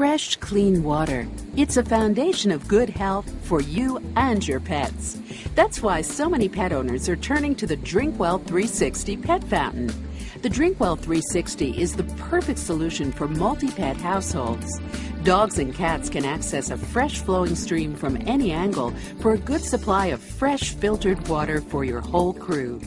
fresh, clean water. It's a foundation of good health for you and your pets. That's why so many pet owners are turning to the Drinkwell 360 Pet Fountain. The Drinkwell 360 is the perfect solution for multi pet households. Dogs and cats can access a fresh flowing stream from any angle for a good supply of fresh filtered water for your whole crew.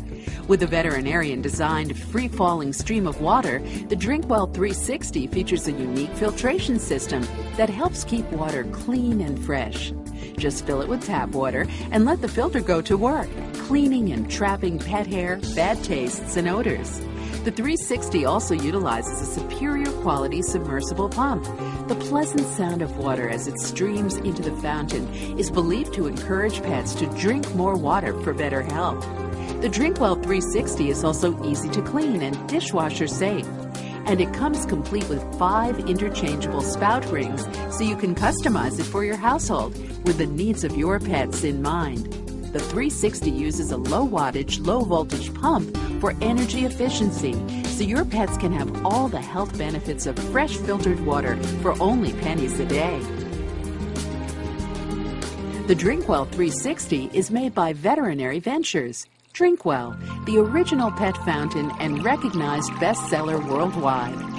With a veterinarian designed free falling stream of water, the Drinkwell 360 features a unique filtration system that helps keep water clean and fresh. Just fill it with tap water and let the filter go to work, cleaning and trapping pet hair, bad tastes, and odors. The 360 also utilizes a superior quality submersible pump. The pleasant sound of water as it streams into the fountain is believed to encourage pets to drink more water for better health. The Drinkwell 360 is also easy to clean and dishwasher safe. And it comes complete with five interchangeable spout rings so you can customize it for your household with the needs of your pets in mind. The 360 uses a low wattage, low voltage pump for energy efficiency, so your pets can have all the health benefits of fresh filtered water for only pennies a day. The Drinkwell 360 is made by Veterinary Ventures. Drinkwell, the original pet fountain and recognized bestseller worldwide.